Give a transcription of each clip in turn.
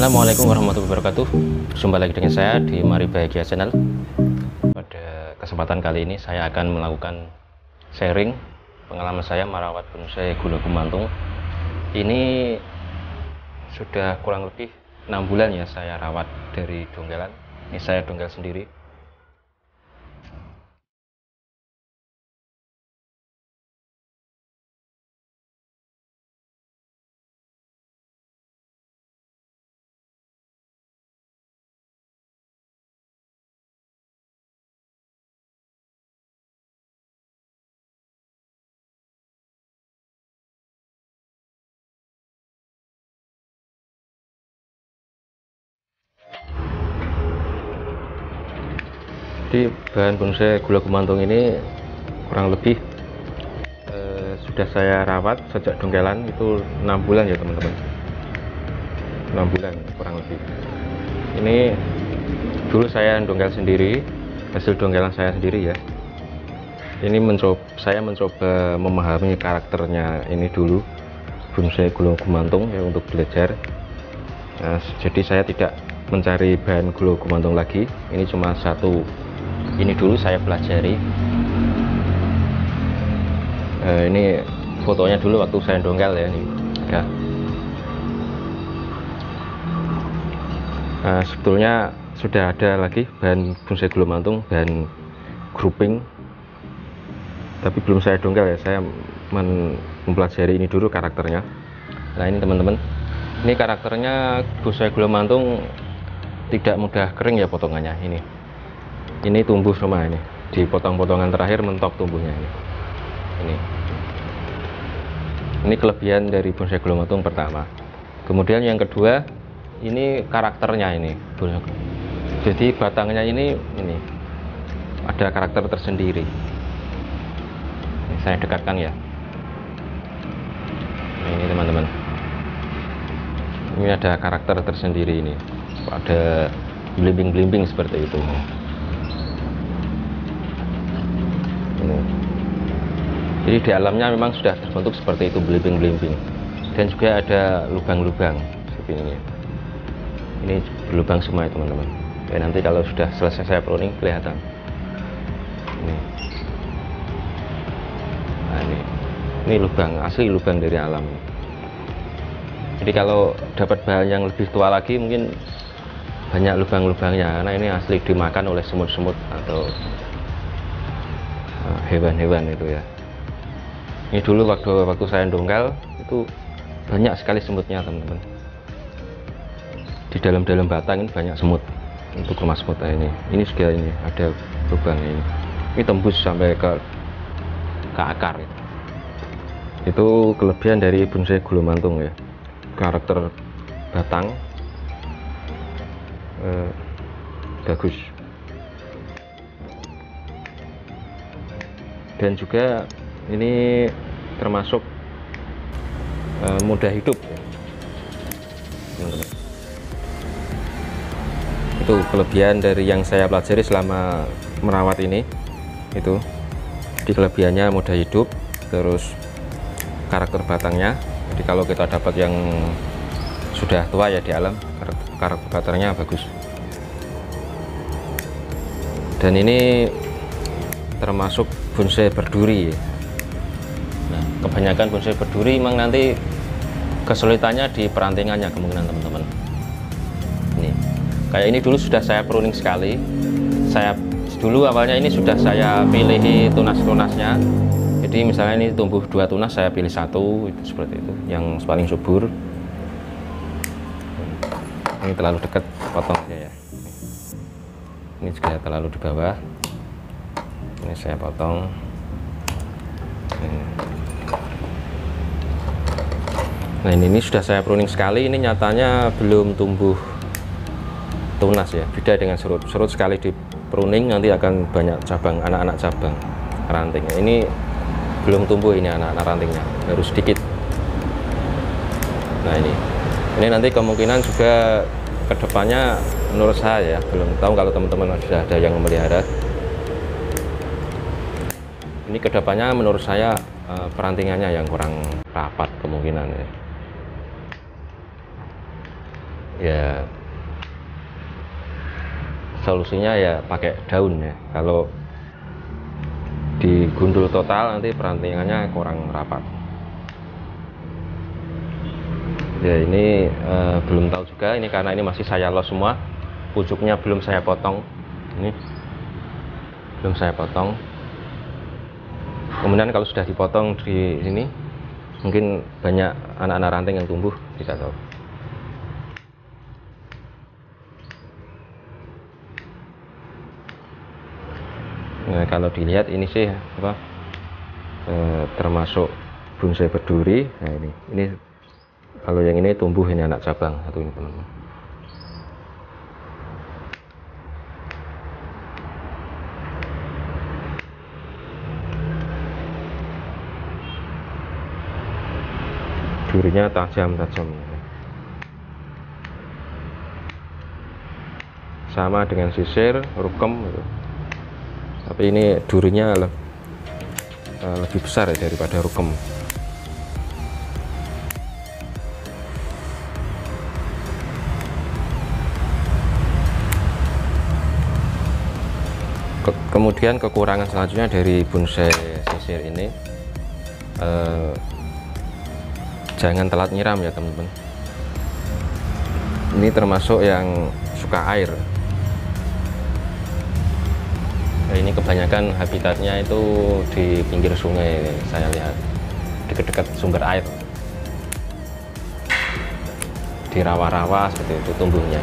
Assalamualaikum warahmatullahi wabarakatuh. Berjumpa lagi dengan saya di Mari Bahagia Channel. Pada kesempatan kali ini saya akan melakukan sharing Pengalaman saya merawat bonsai gula gumantung. Ini sudah kurang lebih 6 bulan ya saya rawat dari donggalan Ini saya donggal sendiri jadi bahan bonsai gula gumantung ini kurang lebih eh, sudah saya rawat sejak dongkelan itu enam bulan ya teman-teman. Enam bulan kurang lebih. Ini dulu saya dongkel sendiri hasil dongkelan saya sendiri ya. Ini mencoba saya mencoba memahami karakternya ini dulu bonsai gula gumantung ya untuk belajar. Nah, jadi saya tidak mencari bahan gula gumantung lagi. Ini cuma satu ini dulu saya pelajari. Uh, ini fotonya dulu waktu saya dongkel ya ini. Ya. Uh, sebetulnya sudah ada lagi bahan bonsai gelomantung bahan grouping. Tapi belum saya dongkel ya saya mempelajari ini dulu karakternya. Nah ini teman-teman. Ini karakternya bonsai gelomantung tidak mudah kering ya potongannya ini ini tumbuh semua ini. Di potong-potongan terakhir mentok tumbuhnya ini. Ini. Ini kelebihan dari bonsai glomatung pertama. Kemudian yang kedua ini karakternya ini jadi batangnya ini ini. Ada karakter tersendiri. Ini saya dekatkan ya. Ini teman-teman. Ini ada karakter tersendiri ini. Ada belimbing-belimbing seperti itu jadi di alamnya memang sudah terbentuk seperti itu belimbing-belimbing. Dan juga ada lubang-lubang seperti ini. Ini berlubang semua ya teman-teman. Ya nanti kalau sudah selesai saya pruning kelihatan. Ini. Nah ini. Ini lubang asli lubang dari alam. Jadi kalau dapat bahan yang lebih tua lagi mungkin banyak lubang-lubangnya. Karena ini asli dimakan oleh semut-semut atau hewan-hewan itu ya. Ini dulu waktu waktu saya dongkal itu banyak sekali semutnya teman-teman. Di dalam-dalam batang ini banyak semut untuk rumah semut ini. Ini juga ini ada lubang ini. Ini tembus sampai ke ke akar itu, itu kelebihan dari bonsai gulumantung ya. Karakter batang eh, bagus dan juga ini termasuk uh, mudah hidup. Itu kelebihan dari yang saya pelajari selama merawat ini. Itu di kelebihannya mudah hidup terus karakter batangnya. Jadi kalau kita dapat yang sudah tua ya di alam karakter batangnya bagus. Dan ini termasuk bonsai berduri. Nah kebanyakan bonsai berduri memang nanti kesulitannya di perantingannya kemungkinan teman-teman. Ini kayak ini dulu sudah saya pruning sekali. Saya dulu awalnya ini sudah saya pilih tunas-tunasnya. Jadi misalnya ini tumbuh dua tunas saya pilih satu itu seperti itu yang paling subur. Ini terlalu dekat potong ya. Ini juga terlalu di bawah ini saya potong. Nah ini, ini sudah saya pruning sekali. Ini nyatanya belum tumbuh tunas ya. Beda dengan serut. Serut sekali di pruning nanti akan banyak cabang anak-anak cabang rantingnya ini belum tumbuh ini anak-anak rantingnya. Baru sedikit. Nah ini. Ini nanti kemungkinan juga ke depannya menurut saya ya belum tahu kalau teman-teman sudah ada yang memelihara ini ke depannya menurut saya eh, perantingannya yang kurang rapat kemungkinan ya. Ya solusinya ya pakai daun ya. Kalau digundul total nanti perantingannya kurang rapat. Ya ini eh, belum tahu juga. Ini karena ini masih saya los semua. Pucuknya belum saya potong. Ini belum saya potong kemudian kalau sudah dipotong di sini mungkin banyak anak-anak ranting yang tumbuh tidak tahu. Nah kalau dilihat ini sih apa e, termasuk bonsai berduri. Nah ini ini kalau yang ini tumbuh ini anak cabang satu ini teman-teman durinya tajam-tajam sama dengan sisir rukem gitu. tapi ini durinya le eh, lebih besar ya daripada rukem Ke kemudian kekurangan selanjutnya dari bonsai sisir ini eh, jangan telat nyiram ya teman-teman. Ini termasuk yang suka air. Nah, ini kebanyakan habitatnya itu di pinggir sungai saya lihat. Dekat-dekat sumber air. Di rawa-rawa seperti itu tumbuhnya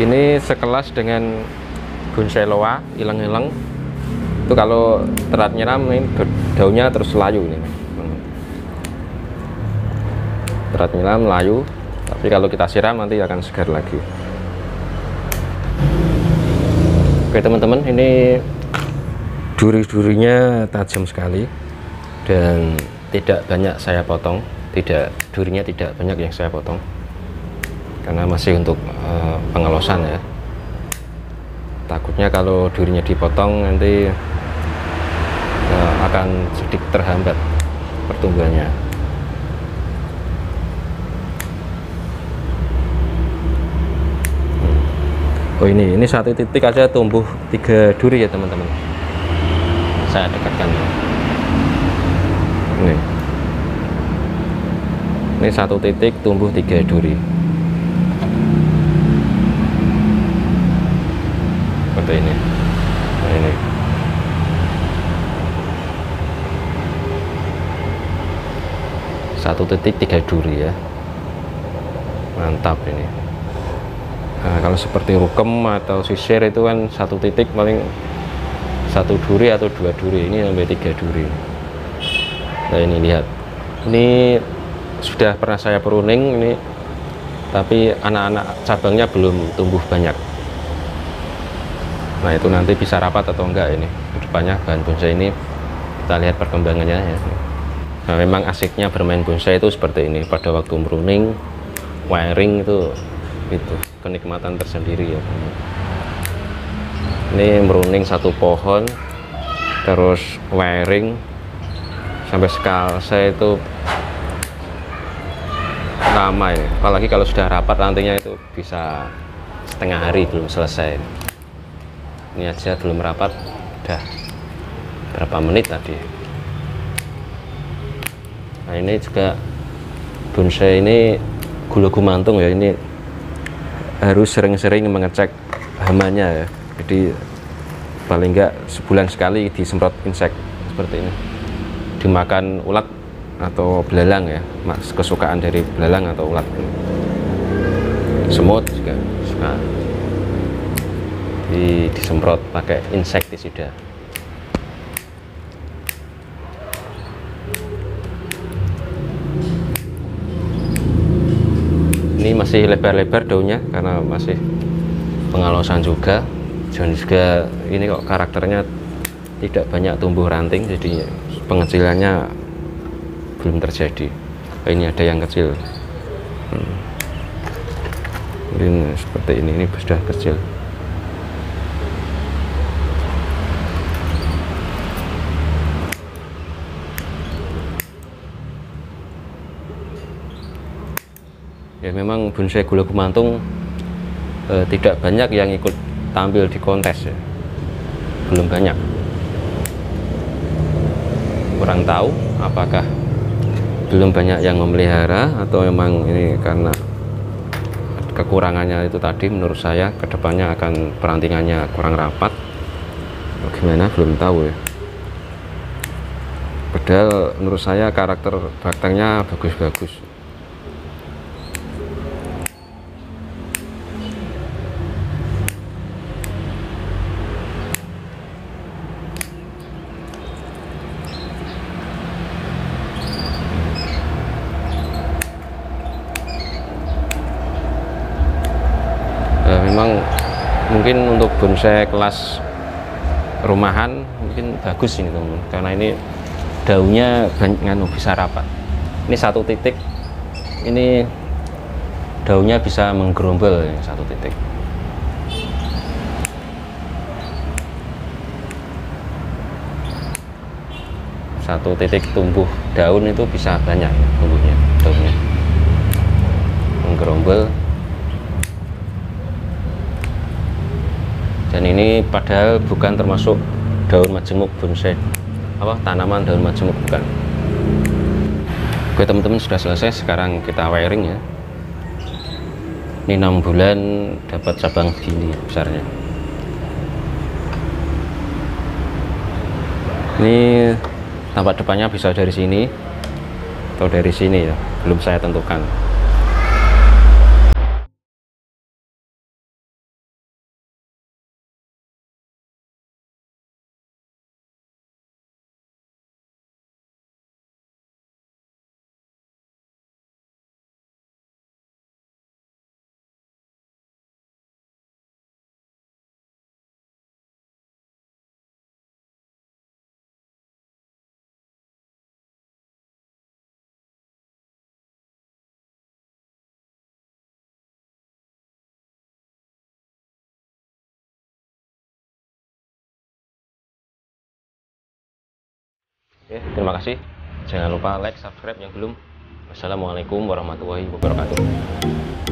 ini sekelas dengan bonsai loa ileng-ileng itu kalau terat nyiram ini daunnya terus layu ini. Terat nyiram layu. Tapi kalau kita siram nanti akan segar lagi. Oke teman-teman ini duri-durinya tajam sekali dan tidak banyak saya potong. Tidak durinya tidak banyak yang saya potong karena masih untuk uh, pengelosan ya. Takutnya kalau durinya dipotong nanti uh, akan sedikit terhambat pertumbuhannya. Hmm. oh ini ini satu titik aja tumbuh tiga duri ya teman-teman. Saya dekatkan. Ini. Ini satu titik tumbuh tiga duri seperti ini. Nah ini. Satu titik tiga duri ya. Mantap ini. Nah, kalau seperti rukem atau sisir itu kan satu titik paling satu duri atau dua duri. Ini sampai tiga duri. Nah ini lihat. Ini sudah pernah saya peruning ini tapi anak-anak cabangnya belum tumbuh banyak nah itu nanti bisa rapat atau enggak ini? Ke depannya bahan bonsai ini kita lihat perkembangannya ya. Nah memang asiknya bermain bonsai itu seperti ini. Pada waktu meruning wiring itu itu kenikmatan tersendiri ya. Ini meruning satu pohon terus wiring sampai sekal saya itu lama ya apalagi kalau sudah rapat nantinya itu bisa setengah hari belum selesai ini aja belum rapat. Udah. Berapa menit tadi? Nah ini juga bonsai ini gula gumantung ya. Ini harus sering-sering mengecek hamanya ya. Jadi paling enggak sebulan sekali disemprot insek seperti ini. Dimakan ulat atau belalang ya. Mas kesukaan dari belalang atau ulat semut juga suka di, disemprot pakai insektisida. Ini masih lebar-lebar daunnya karena masih pengalosan juga. Dan juga ini kok karakternya tidak banyak tumbuh ranting jadi pengecilannya belum terjadi. Ini ada yang kecil. Hmm. ini seperti ini ini sudah kecil bonsai gula kumantung eh, tidak banyak yang ikut tampil di kontes ya. Belum banyak. Kurang tahu apakah belum banyak yang memelihara atau memang ini karena kekurangannya itu tadi menurut saya ke depannya akan perantingannya kurang rapat. Bagaimana? Belum tahu ya. Padahal menurut saya karakter batangnya bagus-bagus ya, memang mungkin untuk bonsai kelas rumahan mungkin bagus ini teman karena ini daunnya banyak bisa rapat. Ini satu titik. Ini daunnya bisa menggerombol satu titik. Satu titik tumbuh daun itu bisa banyak tumbuhnya daunnya. Menggerombol dan ini padahal bukan termasuk daun majemuk bonsai. Apa tanaman daun majemuk bukan? Oke teman-teman sudah selesai. Sekarang kita wiring ya. Ini enam bulan dapat cabang gini besarnya. Ini tampak depannya bisa dari sini atau dari sini ya. Belum saya tentukan Oke, terima kasih. Jangan lupa like, subscribe yang belum. Wassalamualaikum warahmatullahi wabarakatuh.